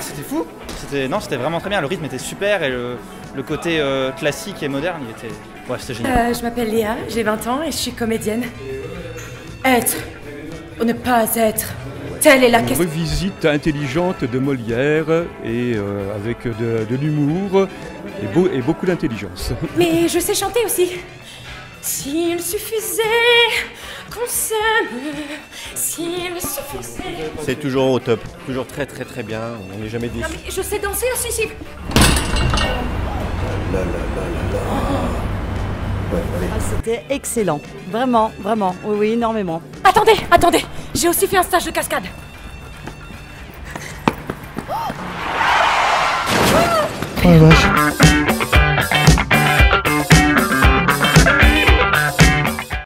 c'était non, c'était vraiment très bien. Le rythme était super et le, le côté euh, classique et moderne, il était, ouais, c'était génial. Euh, je m'appelle Léa, j'ai 20 ans et je suis comédienne. Être ou ne pas être, telle est la Une question. revisite intelligente de Molière et euh, avec de, de l'humour et, beau- et beaucoup d'intelligence. Mais je sais chanter aussi. S'il suffisait qu'on s'aime. C'est toujours au top, toujours très très très bien, on n'est jamais déçu. Non mais je sais danser aussi, si. Ah, C'était excellent. Vraiment, vraiment. Oui, oui, énormément. Attendez, attendez, j'ai aussi fait un stage de cascade. Oh la vache.